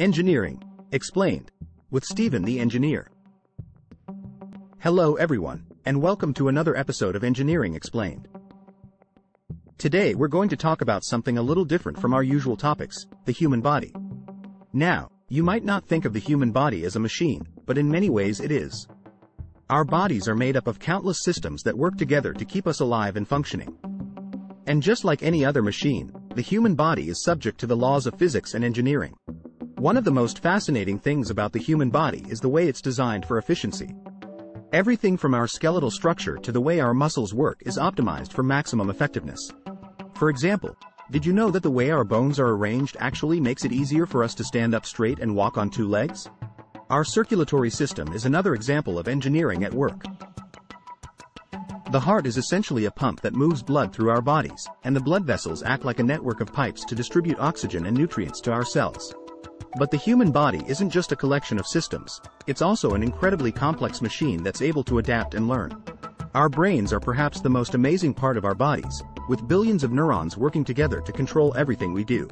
Engineering Explained with Steven the Engineer. Hello everyone, and welcome to another episode of Engineering Explained. Today we're going to talk about something a little different from our usual topics, the human body. Now, you might not think of the human body as a machine, but in many ways it is. Our bodies are made up of countless systems that work together to keep us alive and functioning. And just like any other machine, the human body is subject to the laws of physics and engineering. One of the most fascinating things about the human body is the way it's designed for efficiency. Everything from our skeletal structure to the way our muscles work is optimized for maximum effectiveness. For example, did you know that the way our bones are arranged actually makes it easier for us to stand up straight and walk on two legs? Our circulatory system is another example of engineering at work. The heart is essentially a pump that moves blood through our bodies, and the blood vessels act like a network of pipes to distribute oxygen and nutrients to our cells. But the human body isn't just a collection of systems, it's also an incredibly complex machine that's able to adapt and learn. Our brains are perhaps the most amazing part of our bodies, with billions of neurons working together to control everything we do.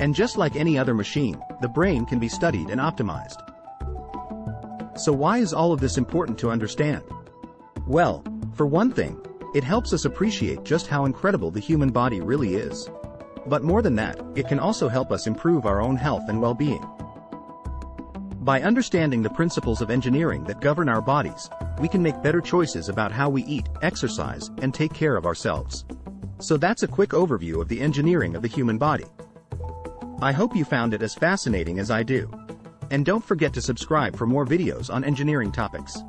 And just like any other machine, the brain can be studied and optimized. So why is all of this important to understand? Well, for one thing, it helps us appreciate just how incredible the human body really is. But more than that, it can also help us improve our own health and well-being. By understanding the principles of engineering that govern our bodies, we can make better choices about how we eat, exercise, and take care of ourselves. So that's a quick overview of the engineering of the human body. I hope you found it as fascinating as I do. And don't forget to subscribe for more videos on engineering topics.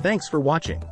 Thanks for watching.